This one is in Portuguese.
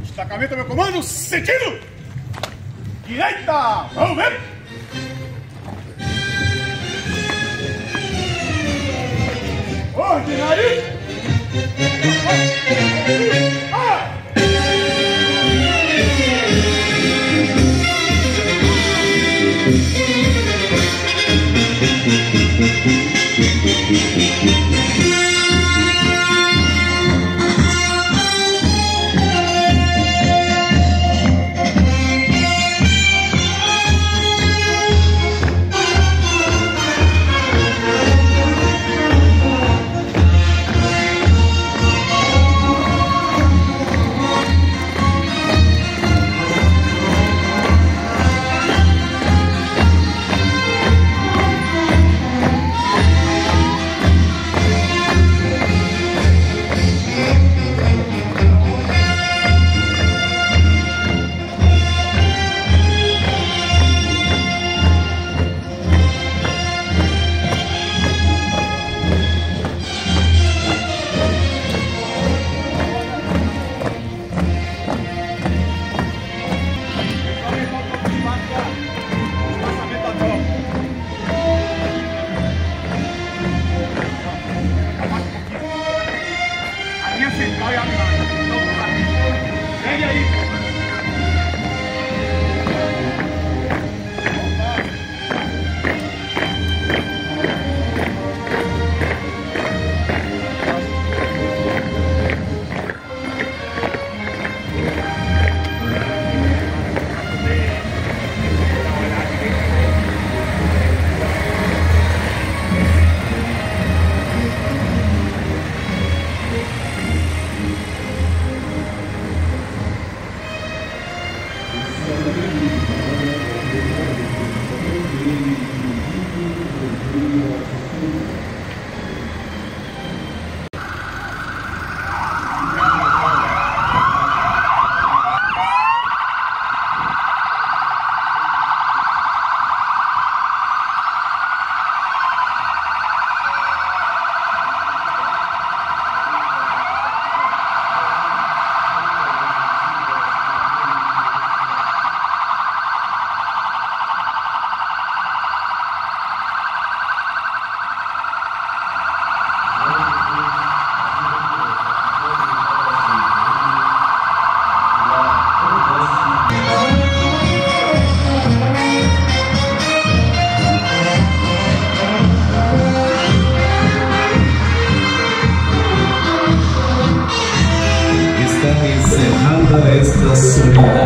Destacamento, meu comando, sentido! Direita! Vamos ver! Ordinário! 去朝 âm thầm, không. Esta solenidade.